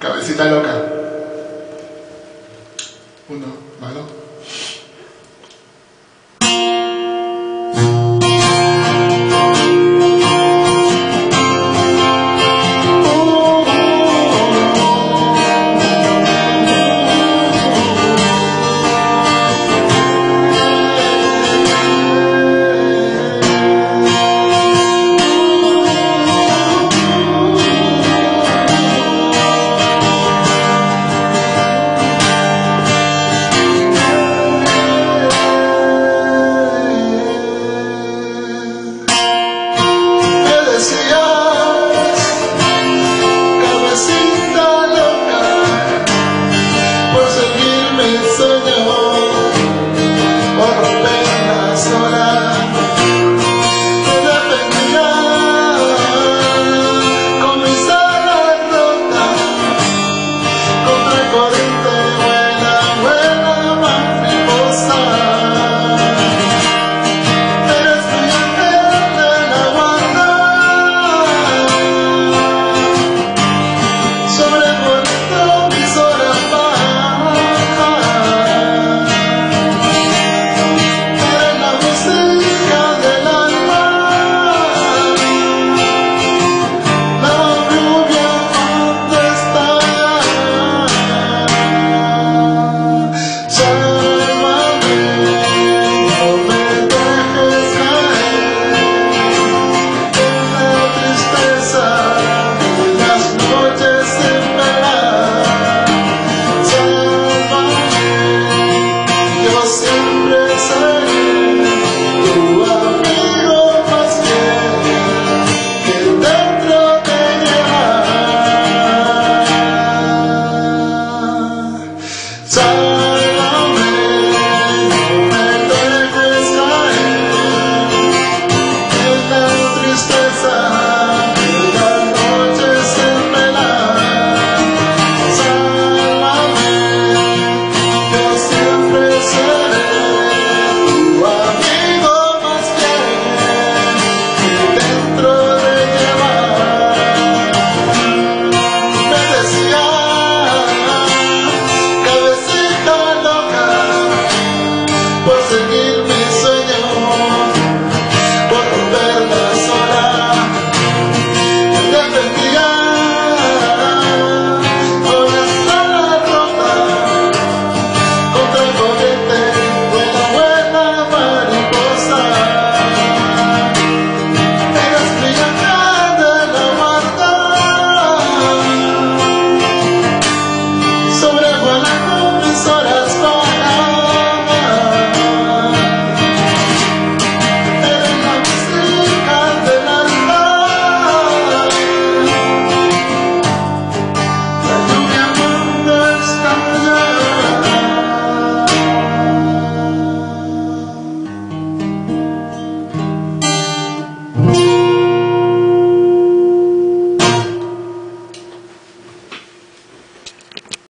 Cabecita loca. Uno, malo.